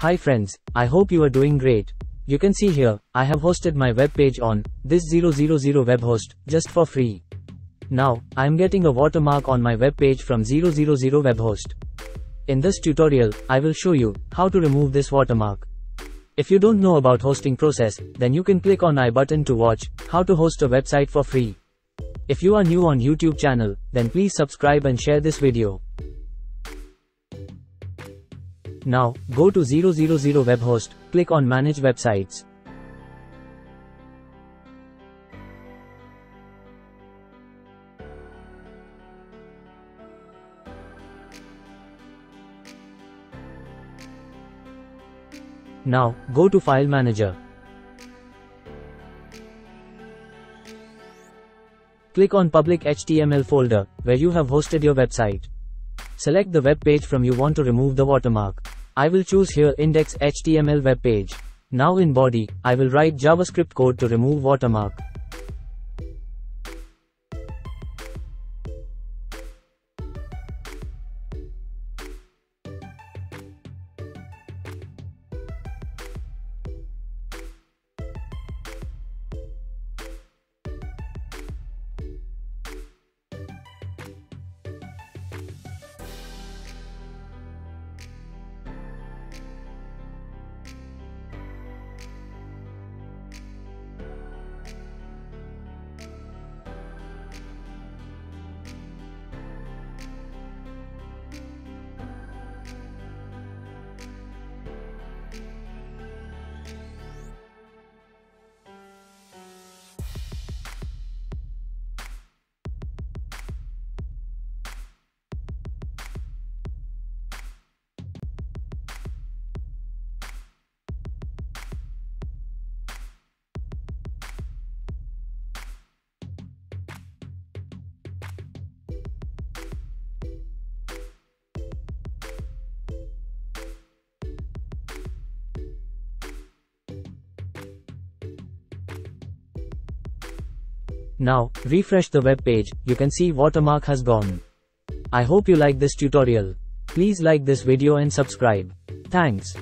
Hi friends, I hope you are doing great. You can see here, I have hosted my web page on this 000webhost just for free. Now, I am getting a watermark on my web page from 000webhost. In this tutorial, I will show you how to remove this watermark. If you don't know about hosting process, then you can click on I button to watch how to host a website for free. If you are new on YouTube channel, then please subscribe and share this video. Now, go to 000webhost, click on manage websites. Now, go to file manager. Click on public HTML folder, where you have hosted your website. Select the web page from you want to remove the watermark. I will choose here index HTML web page. Now in body, I will write JavaScript code to remove watermark. Now, refresh the web page, you can see watermark has gone. I hope you like this tutorial. Please like this video and subscribe. Thanks.